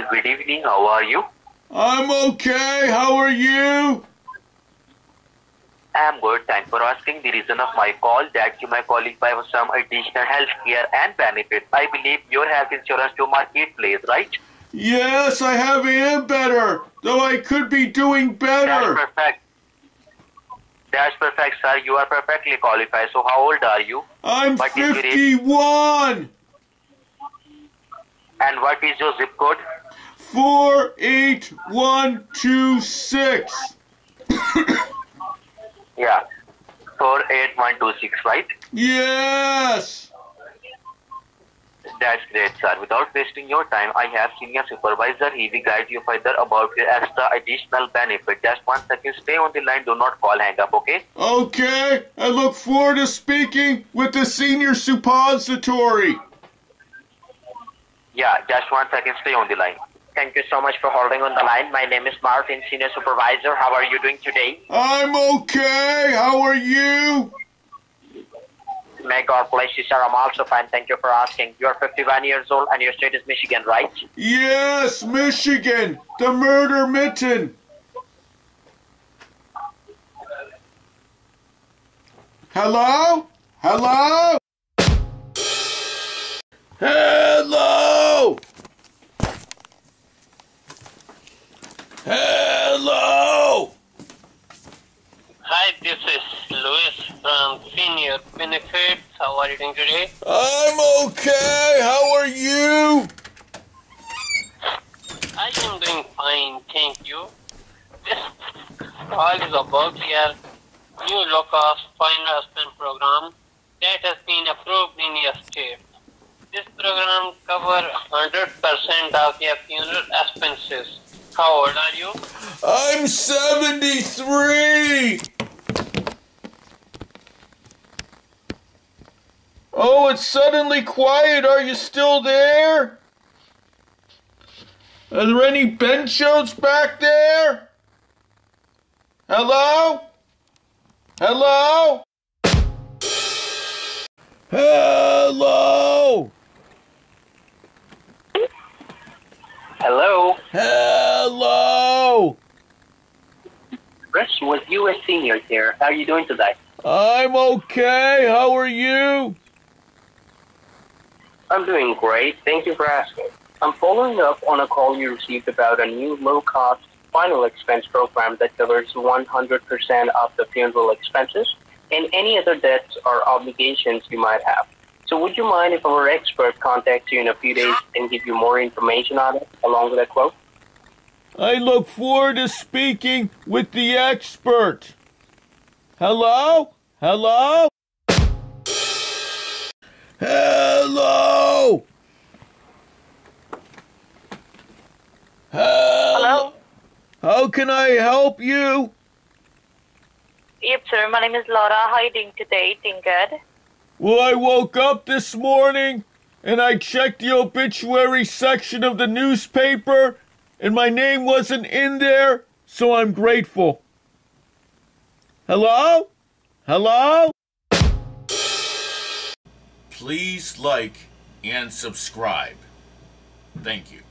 evening. How are you? I'm okay. How are you? I'm good. Thanks for asking. The reason of my call that you may qualify for some additional health care and benefits. I believe your health insurance to marketplace, right? Yes, I have am better, though I could be doing better. That's perfect. That's perfect, sir. You are perfectly qualified. So how old are you? I'm What is your age? 51. And what is your zip code? 48126. Yeah. 48126, right? Yes. That's great, sir. Without wasting your time, I have senior supervisor. He will guide you further about your extra additional benefit. Just one second. Stay on the line. Do not call. Hang up, okay? Okay. I look forward to speaking with the senior suppository. Yeah, just one second. Stay on the line. Thank you so much for holding on the line. My name is Martin, senior supervisor. How are you doing today? I'm okay. How are you? May God bless you, sir. I'm also fine. Thank you for asking. You're 51 years old and your state is Michigan, right? Yes, Michigan. The murder mitten. Hello? Hello? Hello? Hello? Hi, this is Louis from Senior Benefits. How are you doing today? I'm okay. How are you? I am doing fine, thank you. This call is about your new low-cost final program that has been approved in your state. This program covers 100% of your funeral expenses. How old are you? I'm 73. Oh, it's suddenly quiet. Are you still there? Are there any benchos back there? Hello? Hello? Hello? Hello. Hello? Chris, with you as senior here. How are you doing today? I'm okay. How are you? I'm doing great. Thank you for asking. I'm following up on a call you received about a new low-cost final expense program that covers 100% of the funeral expenses and any other debts or obligations you might have. So would you mind if our expert contacts you in a few days and give you more information on it along with a quote? I look forward to speaking with the expert. Hello? Hello? How can I help you? Yep, sir. My name is Laura. How are you doing today? Doing good? Well, I woke up this morning and I checked the obituary section of the newspaper and my name wasn't in there, so I'm grateful. Hello? Hello? Please like and subscribe. Thank you.